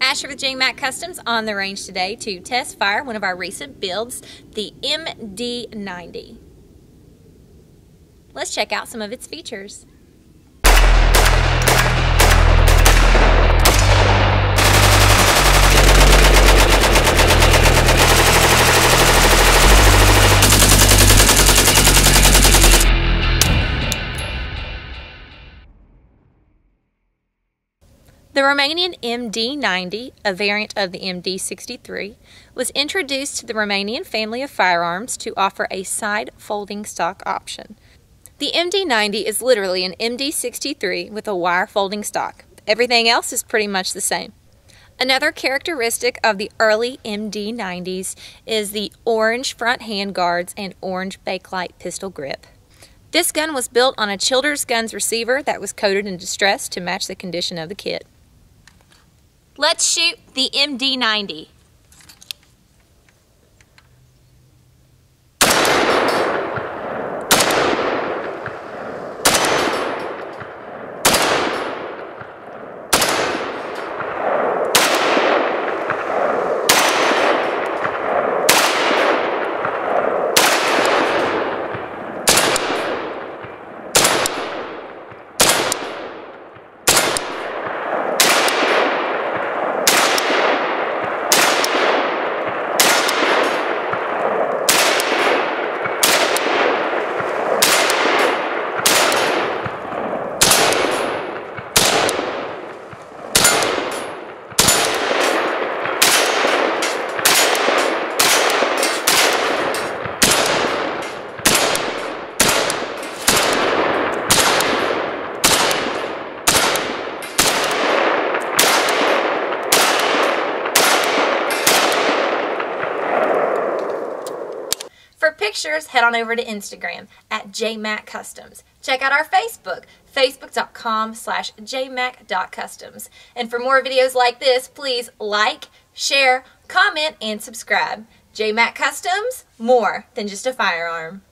Asher with JMac Customs on the range today to test fire one of our recent builds, the MD90. Let's check out some of its features. The Romanian MD90, a variant of the MD63, was introduced to the Romanian family of firearms to offer a side folding stock option. The MD90 is literally an MD63 with a wire folding stock. Everything else is pretty much the same. Another characteristic of the early MD90s is the orange front handguards and orange bakelite pistol grip. This gun was built on a Childers Guns receiver that was coated in distress to match the condition of the kit. Let's shoot the MD90. For pictures, head on over to Instagram at jmaccustoms. Check out our Facebook, facebook.com slash jmac.customs. And for more videos like this, please like, share, comment, and subscribe. JMac Customs, more than just a firearm.